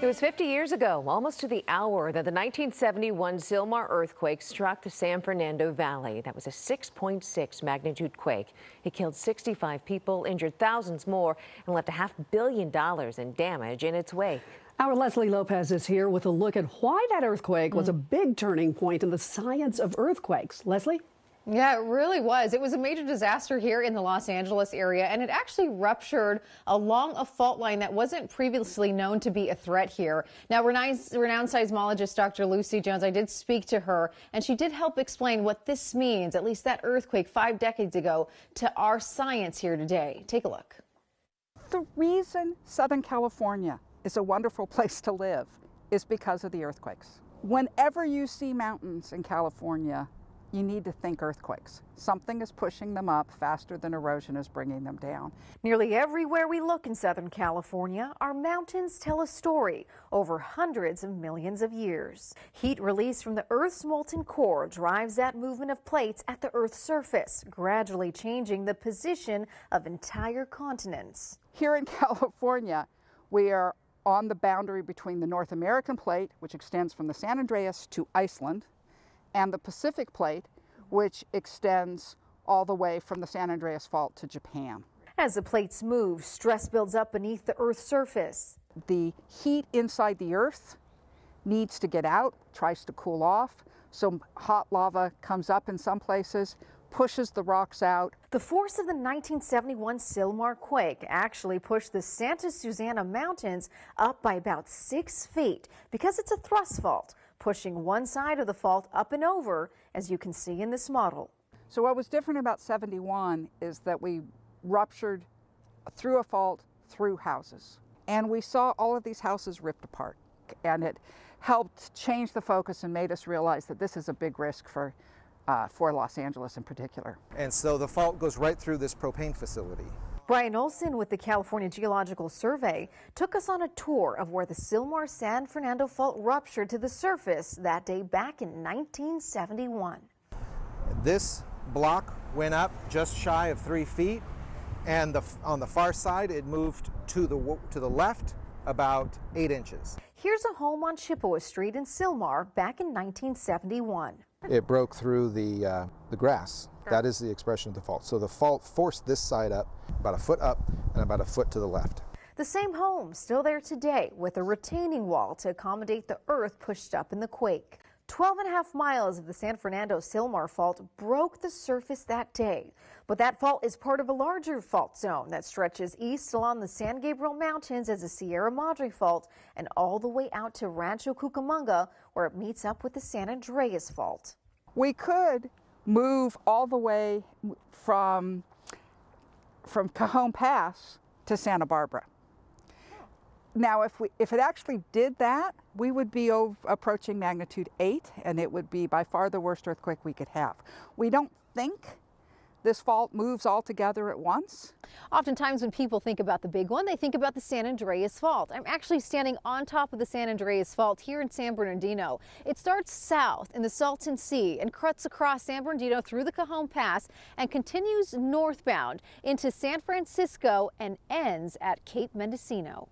It was 50 years ago, almost to the hour, that the 1971 Sylmar earthquake struck the San Fernando Valley. That was a 6.6 magnitude quake. It killed 65 people, injured thousands more, and left a half billion dollars in damage in its wake. Our Leslie Lopez is here with a look at why that earthquake was a mm. big turning point in the science of earthquakes. Leslie? Yeah, it really was. It was a major disaster here in the Los Angeles area, and it actually ruptured along a fault line that wasn't previously known to be a threat here. Now, renowned, renowned seismologist Dr. Lucy Jones, I did speak to her, and she did help explain what this means, at least that earthquake five decades ago, to our science here today. Take a look. The reason Southern California is a wonderful place to live is because of the earthquakes. Whenever you see mountains in California, you need to think earthquakes. Something is pushing them up faster than erosion is bringing them down. Nearly everywhere we look in Southern California, our mountains tell a story over hundreds of millions of years. Heat released from the Earth's molten core drives that movement of plates at the Earth's surface, gradually changing the position of entire continents. Here in California, we are on the boundary between the North American plate, which extends from the San Andreas to Iceland, and the Pacific Plate, which extends all the way from the San Andreas Fault to Japan. As the plates move, stress builds up beneath the Earth's surface. The heat inside the Earth needs to get out, tries to cool off, so hot lava comes up in some places, pushes the rocks out. The force of the 1971 Sylmar quake actually pushed the Santa Susana Mountains up by about six feet because it's a thrust fault pushing one side of the fault up and over, as you can see in this model. So what was different about 71 is that we ruptured through a fault through houses. And we saw all of these houses ripped apart. And it helped change the focus and made us realize that this is a big risk for, uh, for Los Angeles in particular. And so the fault goes right through this propane facility. Brian Olson with the California Geological Survey took us on a tour of where the Sylmar San Fernando Fault ruptured to the surface that day back in 1971. This block went up just shy of three feet, and the, on the far side it moved to the, to the left about eight inches. Here's a home on Chippewa Street in Sylmar back in 1971. It broke through the, uh, the grass. That is the expression of the fault. So the fault forced this side up, about a foot up and about a foot to the left. The same home still there today with a retaining wall to accommodate the earth pushed up in the quake. 12 and a half miles of the San Fernando Sylmar Fault broke the surface that day. But that fault is part of a larger fault zone that stretches east along the San Gabriel Mountains as the Sierra Madre Fault and all the way out to Rancho Cucamonga where it meets up with the San Andreas Fault. We could move all the way from, from Cajon Pass to Santa Barbara. Now, if, we, if it actually did that, we would be over, approaching magnitude 8, and it would be by far the worst earthquake we could have. We don't think this fault moves all together at once? Oftentimes when people think about the big one, they think about the San Andreas Fault. I'm actually standing on top of the San Andreas Fault here in San Bernardino. It starts south in the Salton Sea and cuts across San Bernardino through the Cajon Pass and continues northbound into San Francisco and ends at Cape Mendocino.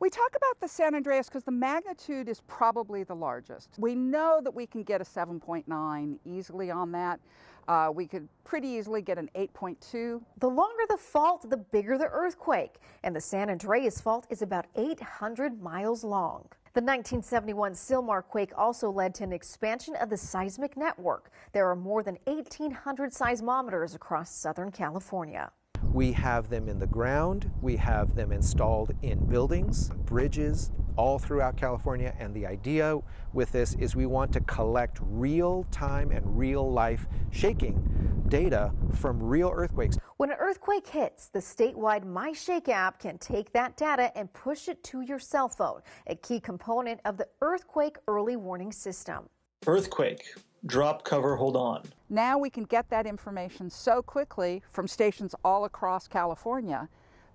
We talk about the San Andreas because the magnitude is probably the largest. We know that we can get a 7.9 easily on that. Uh, we could pretty easily get an 8.2. The longer the fault, the bigger the earthquake. And the San Andreas Fault is about 800 miles long. The 1971 Sylmar quake also led to an expansion of the seismic network. There are more than 1,800 seismometers across Southern California. We have them in the ground, we have them installed in buildings, bridges, all throughout California. And the idea with this is we want to collect real time and real life shaking data from real earthquakes. When an earthquake hits, the statewide MyShake app can take that data and push it to your cell phone, a key component of the earthquake early warning system. Earthquake drop cover, hold on. Now we can get that information so quickly from stations all across California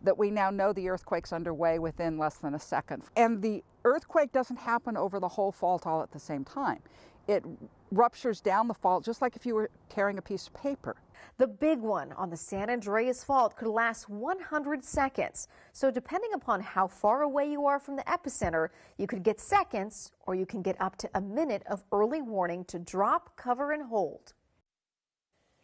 that we now know the earthquake's underway within less than a second. And the earthquake doesn't happen over the whole fault all at the same time. It ruptures down the fault just like if you were tearing a piece of paper. The big one on the San Andreas Fault could last 100 seconds. So, depending upon how far away you are from the epicenter, you could get seconds or you can get up to a minute of early warning to drop, cover, and hold.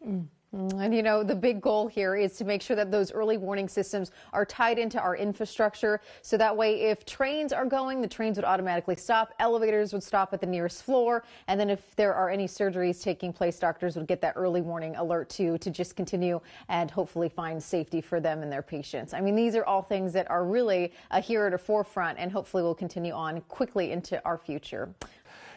Mm. And you know, the big goal here is to make sure that those early warning systems are tied into our infrastructure. So that way, if trains are going, the trains would automatically stop, elevators would stop at the nearest floor. And then if there are any surgeries taking place, doctors would get that early warning alert to, to just continue and hopefully find safety for them and their patients. I mean, these are all things that are really uh, here at the forefront and hopefully will continue on quickly into our future.